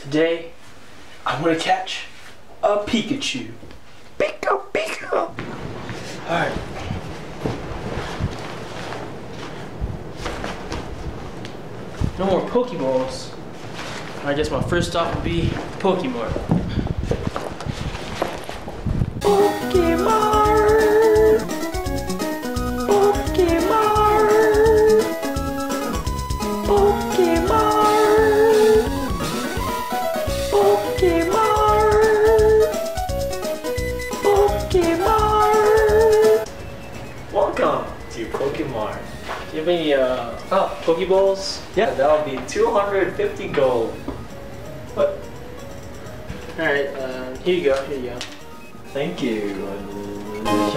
Today, I'm gonna catch a Pikachu. Pika, Pika. Alright. No more Pokeballs. I guess my first stop will be. Pokemon! Pokemon! Pokemon! Pokemon! Pokemon! Welcome to Pokemon. Do you have any uh, oh, Pokeballs? Yeah, that'll be 250 gold. What? Alright, uh, here you go, here you go. Thank you. It's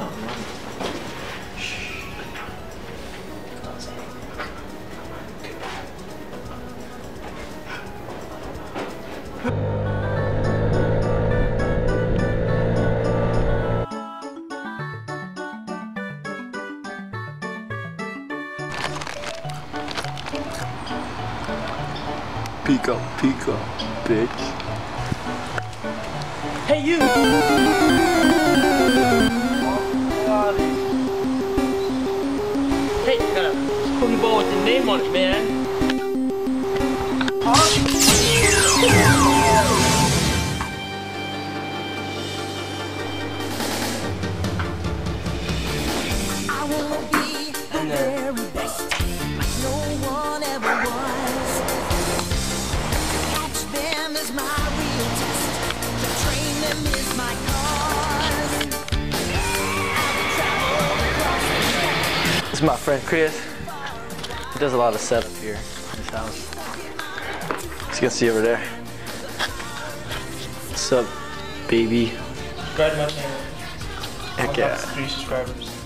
not money. It's not money. Don't say anything. Pika, Pika, bitch. Hey you! Hey, I got with your name on it, man. I wanna be the very best, no one ever was. Catch them is my real test. To train them is my cause. This is my friend Chris. He does a lot of setup here in this house. As you can see over there. What's up, baby? Subscribe to my channel. Heck yeah. Three subscribers.